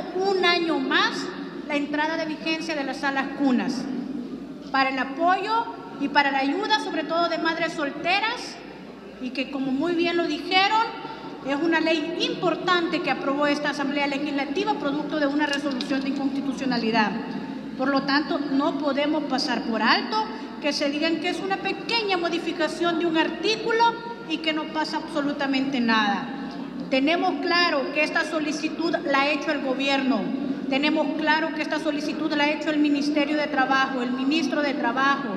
un año más la entrada de vigencia de las salas cunas para el apoyo y para la ayuda, sobre todo de madres solteras, y que como muy bien lo dijeron, es una ley importante que aprobó esta Asamblea Legislativa producto de una resolución de inconstitucionalidad. Por lo tanto, no podemos pasar por alto que se digan que es una pequeña modificación de un artículo y que no pasa absolutamente nada. Tenemos claro que esta solicitud la ha hecho el gobierno, tenemos claro que esta solicitud la ha hecho el Ministerio de Trabajo, el Ministro de Trabajo.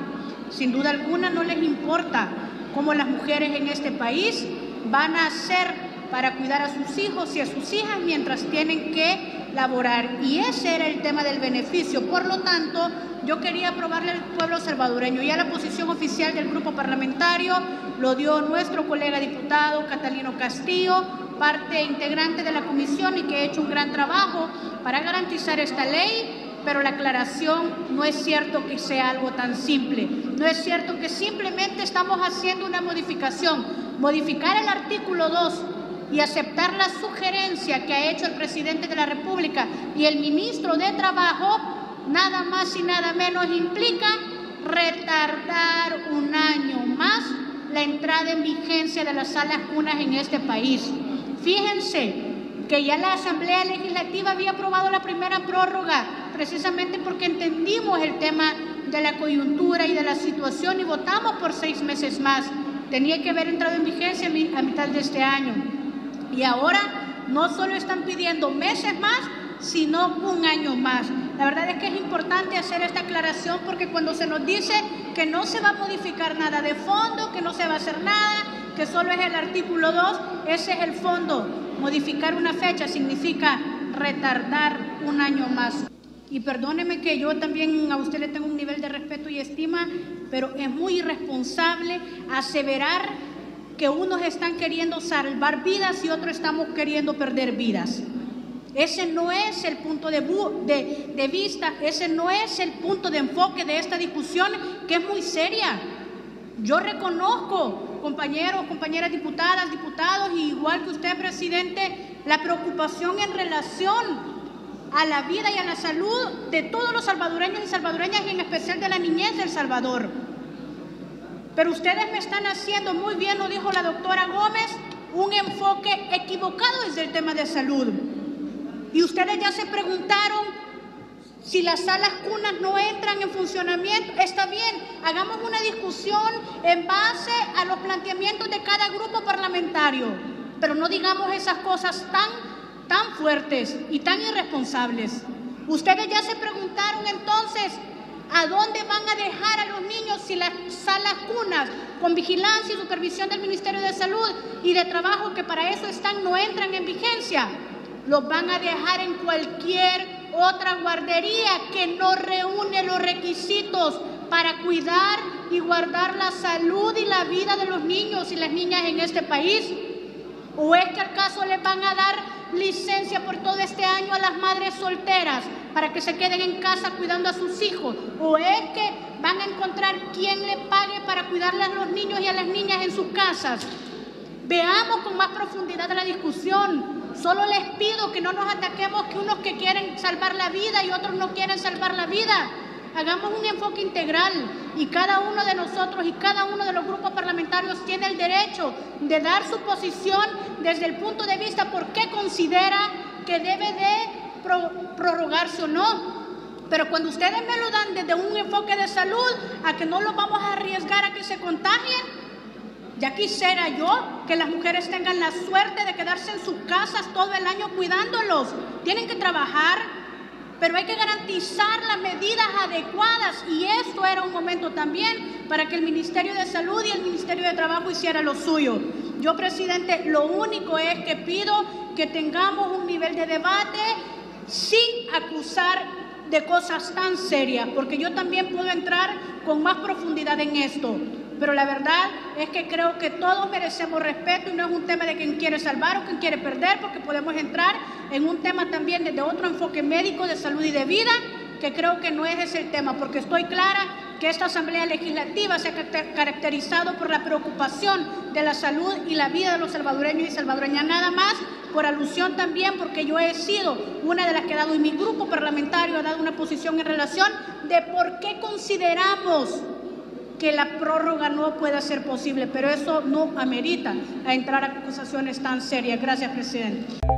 Sin duda alguna no les importa cómo las mujeres en este país van a hacer para cuidar a sus hijos y a sus hijas mientras tienen que laborar. Y ese era el tema del beneficio. Por lo tanto, yo quería aprobarle al pueblo salvadoreño. Ya la posición oficial del grupo parlamentario lo dio nuestro colega diputado Catalino Castillo, parte integrante de la comisión y que ha hecho un gran trabajo para garantizar esta ley pero la aclaración no es cierto que sea algo tan simple. No es cierto que simplemente estamos haciendo una modificación. Modificar el artículo 2 y aceptar la sugerencia que ha hecho el presidente de la República y el ministro de Trabajo, nada más y nada menos implica retardar un año más la entrada en vigencia de las salas cunas en este país. Fíjense que ya la Asamblea Legislativa había aprobado la primera prórroga, precisamente porque entendimos el tema de la coyuntura y de la situación y votamos por seis meses más. Tenía que haber entrado en vigencia a mitad de este año. Y ahora no solo están pidiendo meses más, sino un año más. La verdad es que es importante hacer esta aclaración porque cuando se nos dice que no se va a modificar nada de fondo, que no se va a hacer nada, que solo es el artículo 2, ese es el fondo. Modificar una fecha significa retardar un año más. Y perdóneme que yo también a usted le tengo un nivel de respeto y estima, pero es muy irresponsable aseverar que unos están queriendo salvar vidas y otros estamos queriendo perder vidas. Ese no es el punto de, de, de, vista, ese no es el punto de enfoque de esta discusión que es muy seria. Yo reconozco, compañeros, compañeras diputadas, diputados, y igual que usted, presidente, la preocupación en relación a la vida y a la salud de todos los salvadoreños y salvadoreñas y en especial de la niñez del Salvador. Pero ustedes me están haciendo, muy bien lo dijo la doctora Gómez, un enfoque equivocado desde el tema de salud. Y ustedes ya se preguntaron si las salas cunas no entran en funcionamiento, está bien, hagamos una discusión en base a los planteamientos de cada grupo parlamentario, pero no digamos esas cosas tan, tan fuertes y tan irresponsables. Ustedes ya se preguntaron entonces a dónde van a dejar a los niños si las salas cunas con vigilancia y supervisión del Ministerio de Salud y de Trabajo que para eso están no entran en vigencia. Los van a dejar en cualquier otra guardería que no reúne los requisitos para cuidar y guardar la salud y la vida de los niños y las niñas en este país? ¿O es que acaso les van a dar licencia por todo este año a las madres solteras para que se queden en casa cuidando a sus hijos? ¿O es que van a encontrar quien le pague para cuidarle a los niños y a las niñas en sus casas? Veamos con más profundidad la discusión. Solo les pido que no nos ataquemos que unos que quieren salvar la vida y otros no quieren salvar la vida. Hagamos un enfoque integral y cada uno de nosotros y cada uno de los grupos parlamentarios tiene el derecho de dar su posición desde el punto de vista por qué considera que debe de prorrogarse o no. Pero cuando ustedes me lo dan desde un enfoque de salud, a que no lo vamos a arriesgar a que se contagien, ya quisiera yo que las mujeres tengan la suerte de quedarse en sus casas todo el año cuidándolos. Tienen que trabajar, pero hay que garantizar las medidas adecuadas y esto era un momento también para que el Ministerio de Salud y el Ministerio de Trabajo hiciera lo suyo. Yo, presidente, lo único es que pido que tengamos un nivel de debate sin acusar de cosas tan serias, porque yo también puedo entrar con más profundidad en esto. Pero la verdad es que creo que todos merecemos respeto y no es un tema de quien quiere salvar o quien quiere perder, porque podemos entrar en un tema también desde otro enfoque médico de salud y de vida, que creo que no es ese el tema, porque estoy clara que esta Asamblea Legislativa se ha caracterizado por la preocupación de la salud y la vida de los salvadoreños y salvadoreñas. Nada más por alusión también, porque yo he sido una de las que ha dado y mi grupo parlamentario ha dado una posición en relación de por qué consideramos que la prórroga no pueda ser posible, pero eso no amerita a entrar a acusaciones tan serias. Gracias, presidente.